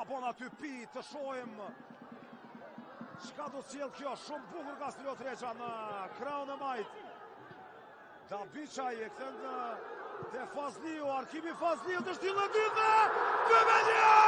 ka bon aty pi të shojmë Shka do s'jelë kjo, shumë bukur ka s'lio reqa në kraun e majtë. Da e këtën në... Dhe Fazliu, arkimi Fazliu, të shtilë në dyndë, këve një!